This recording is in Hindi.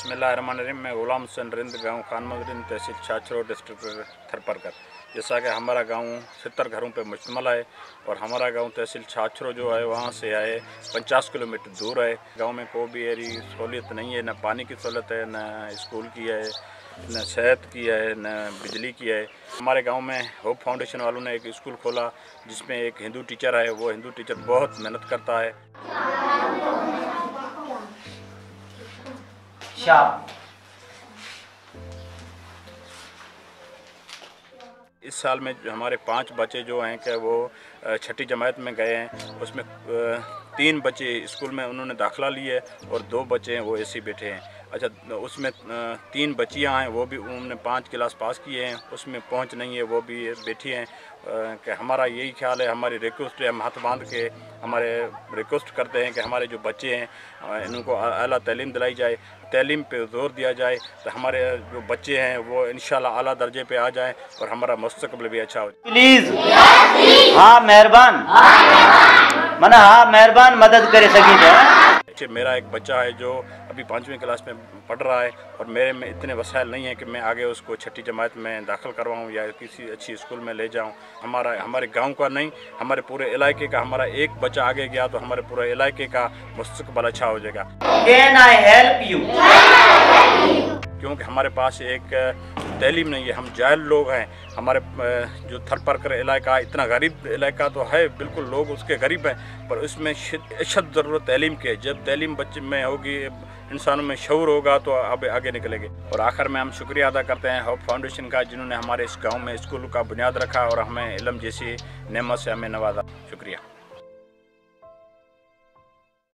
बसमीम मैं गुलाम हुसैन रिंद, गाँव खान मदरिन तहसील छाछरो डिस्ट्रिक्ट थरपरकर जैसा कि हमारा गाँव सत्तर घरों पे मुश्तमल है और हमारा गाँव तहसील छाछरो जो है वहाँ से आए, पचास किलोमीटर दूर है गाँव में कोई भी ऐसी सहूलियत नहीं है, न पानी की सहूलत है, न स्कूल की है, न सेहत की है, न बिजली की है। हमारे गाँव में होप फाउंडेशन वालों ने एक स्कूल खोला, जिसमें एक हिंदू टीचर है वो हिंदू टीचर बहुत मेहनत करता है। इस साल में हमारे पाँच बच्चे जो हैं कि वो छठी जमात में गए हैं। उसमें तीन बच्चे स्कूल में उन्होंने दाखिला लिया है और दो बच्चे हैं वो ऐसे बैठे हैं। अच्छा उसमें तीन बच्चियाँ हैं, वो भी उन्होंने पाँच क्लास पास किए हैं, उसमें पहुँच नहीं है, वो भी बैठी हैं। कि हमारा यही ख्याल है, हमारी रिक्वेस्ट है हाथ बाँध के हमारे रिक्वेस्ट करते हैं कि हमारे जो बच्चे हैं इनको अला तलीम दिलाई जाए। तलीम पे ज़ोर दिया जाए तो हमारे जो बच्चे हैं, वो इन अला दर्जे पे आ जाए और हमारा मुस्तकबिल भी अच्छा हो प्लीज़ हाँ मेहरबान। मना हाँ मेहरबान, मदद करे सकी बच्चे मेरा एक बच्चा है जो अभी पाँचवीं क्लास में पढ़ रहा है और मेरे में इतने वसायल नहीं है कि मैं आगे उसको छठी जमात में दाखिल करवाऊँ या किसी अच्छी स्कूल में ले जाऊँ। हमारा हमारे गाँव का नहीं हमारे पूरे इलाके का हमारा एक बच्चा आगे गया तो हमारे पूरे इलाके का मुस्तकबल अच्छा हो जाएगा। क्योंकि हमारे पास एक तलीम नहीं है, हम जायल लोग हैं। हमारे जो थरपरकर इलाका, इतना गरीब इलाका तो है, बिल्कुल लोग उसके गरीब हैं, पर उसमें अशद ज़रूरत तलीम के जब तलीम बच्चे में होगी, इंसानों में शूर होगा तो अब आगे निकलेंगे। और आखिर में हम शुक्रिया अदा करते हैं होप फाउंडेशन का, जिन्होंने हमारे इस गाँव में स्कूल का बुनियाद रखा और हमें इलम जैसी नमत से हमें नवाजा। शुक्रिया।